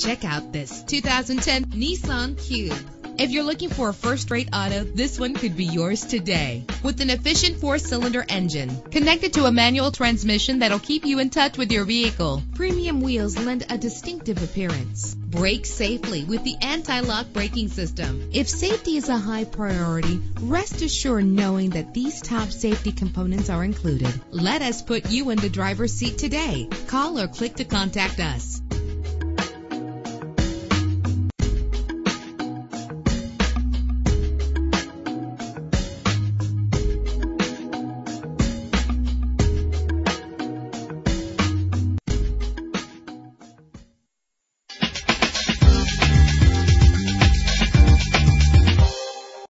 Check out this 2010 Nissan Cube. If you're looking for a first-rate auto, this one could be yours today. With an efficient four-cylinder engine connected to a manual transmission that'll keep you in touch with your vehicle. Premium wheels lend a distinctive appearance. Brake safely with the anti-lock braking system. If safety is a high priority, rest assured knowing that these top safety components are included. Let us put you in the driver's seat today. Call or click to contact us.